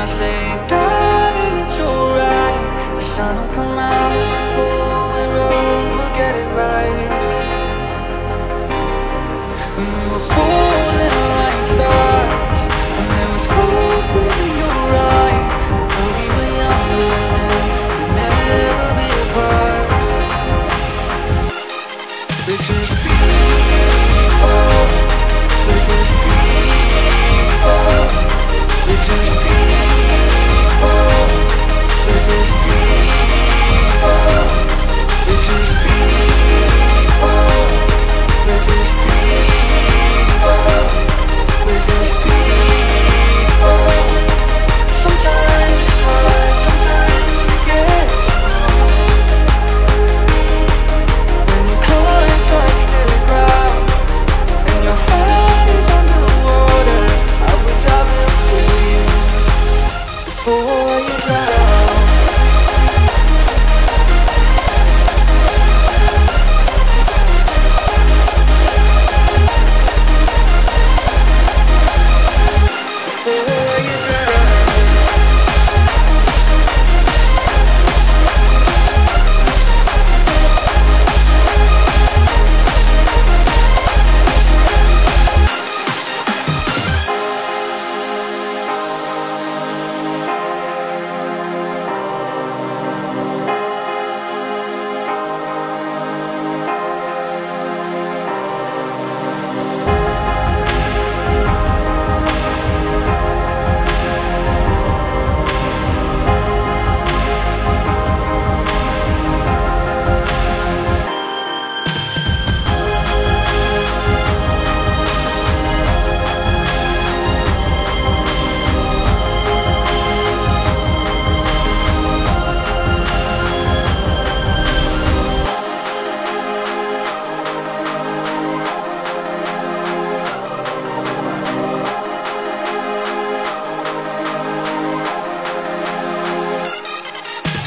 I say, darling, it's alright. The sun will come out before we're old We'll get it right. We were falling like stars And there was hope within your eyes. But we were younger then We'd never be apart. We're Before you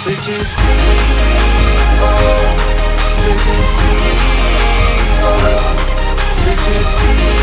Just people. Just people. Just people.